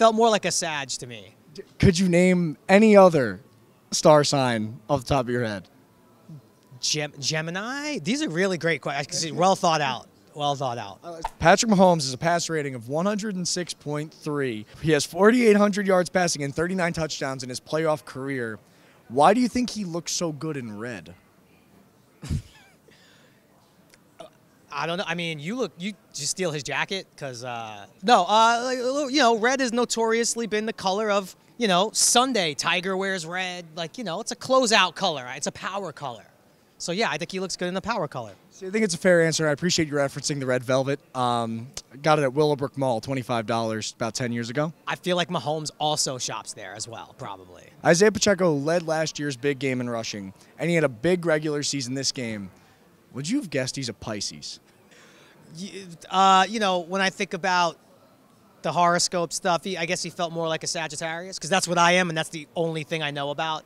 felt more like a Sag to me. Could you name any other star sign off the top of your head? Gem- Gemini? These are really great questions. Well thought out. Well thought out. Uh, Patrick Mahomes has a pass rating of 106.3. He has 4,800 yards passing and 39 touchdowns in his playoff career. Why do you think he looks so good in red? I don't know. I mean, you look, you just steal his jacket because uh, no, uh, you know, red has notoriously been the color of you know Sunday. Tiger wears red, like you know, it's a closeout color. It's a power color. So yeah, I think he looks good in the power color. So I think it's a fair answer. I appreciate you referencing the red velvet. Um, got it at Willowbrook Mall, $25 about 10 years ago. I feel like Mahomes also shops there as well, probably. Isaiah Pacheco led last year's big game in rushing, and he had a big regular season this game. Would you have guessed he's a Pisces? You, uh, you know, when I think about the horoscope stuff, he, I guess he felt more like a Sagittarius because that's what I am, and that's the only thing I know about.